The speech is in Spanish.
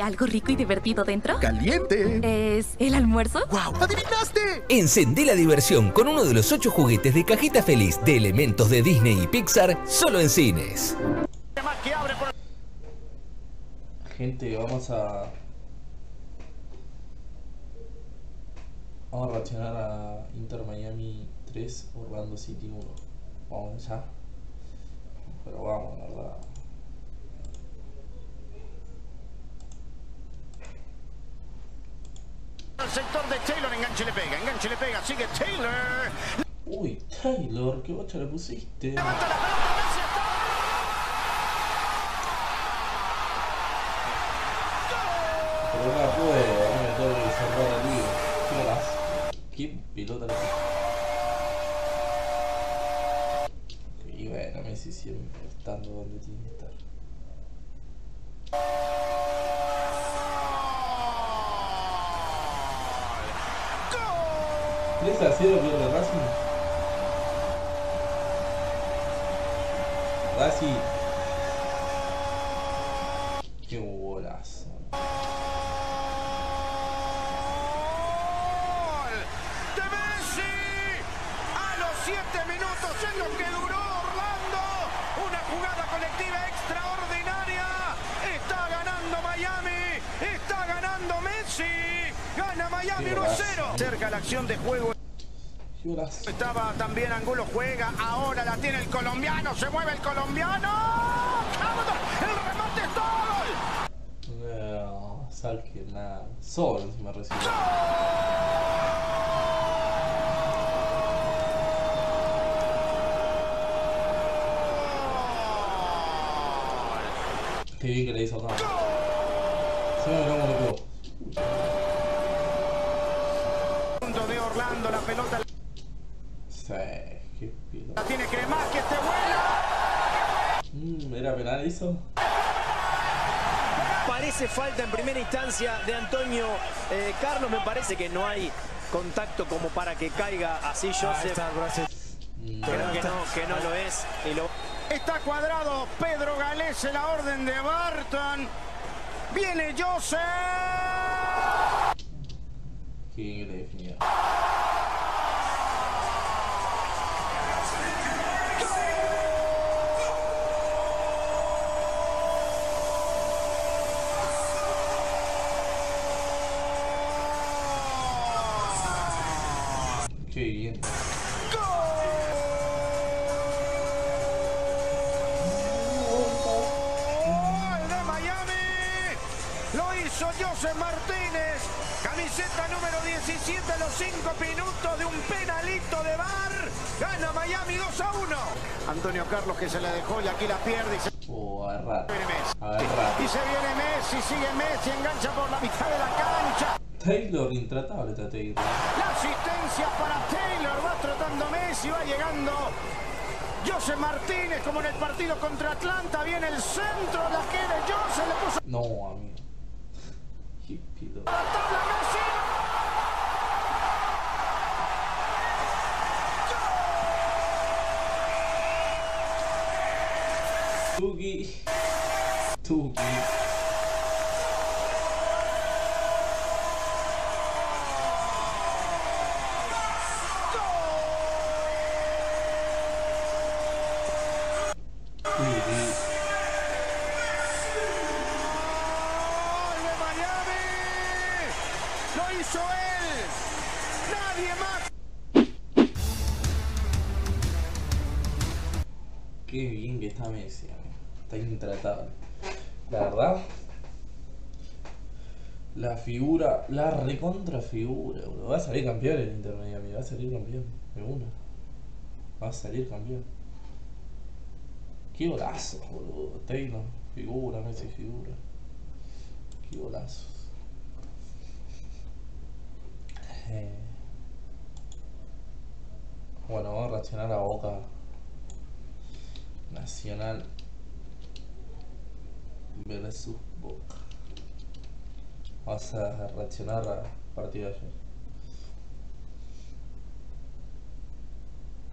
¿Tiene algo rico y divertido dentro? ¡Caliente! ¿Es el almuerzo? ¡Wow! ¡Adivinaste! Encendé la diversión con uno de los ocho juguetes de cajita feliz de elementos de Disney y Pixar solo en cines. Gente, vamos a... Vamos a reaccionar a Inter Miami 3, Orlando City 1. Vamos ya. Pero vamos, la verdad. El sector de Taylor, enganche le pega, enganche le pega, sigue Taylor. Uy, Taylor, qué bocha le pusiste. Levanta la pelota, Messi está. Pero no la puede, no me tengo que cerrar la liga. ¿Qué horas? ¿Qué pelota le Y bueno, Messi siempre estando donde tiene que estar. Gol. 3 a 0 pierde Racing. Racing. Qué golazo. Gol de Messi. A los 7 minutos en lo que duró Orlando. Una jugada colectiva extraordinaria. Está ganando Miami. Está ganando Messi. Gana Miami Qué 1 a golazo. 0. Cerca la acción de juego. Estaba también Angulo juega, ahora la tiene el colombiano, se mueve el colombiano. El remate es gol. No. Sol encima recibió. Qué bien que le hizo acá. Se me le pegó. Punto de Orlando, la pelota Sí, qué pelota. la tiene Cremás que te vuela. Mmm, ¿era penal eso? Parece falta en primera instancia de Antonio eh, Carlos. Me parece que no hay contacto como para que caiga así Joseph. Mm, Creo que no, que no lo es. Y lo... Está cuadrado Pedro Galese, la orden de Barton. Viene Joseph. Qué Qué bien. Gol de Miami. Lo hizo Joseph Martínez. Camiseta número 17 a los 5 minutos de un penalito de bar. Gana Miami 2 a 1. Antonio Carlos que se la dejó y aquí la pierde y se Oh. Y se viene Messi, sigue Messi, engancha por la mitad de la cancha. Taylor, intratable está Taylor. La asistencia para Taylor, va trotando Messi, va llegando José Martínez como en el partido contra Atlanta, viene el centro, la quiere José, le puso No, amigo. Qué la tabla Messi. Tuki. Tuki. Tuki. Gol de Miami. Lo hizo él. Nadie más. Qué bien que está Messi. Está intratable. La verdad. La figura, la recontra figura, bro. Va a salir campeón el Inter va a salir campeón. De una. Va a salir campeón. Qué golazo, boludo. Taylor, figura, Messi, figura. Qué golazo. Bueno, vamos a reaccionar a Boca Nacional versus Boca. Vamos a reaccionar al partido de ayer.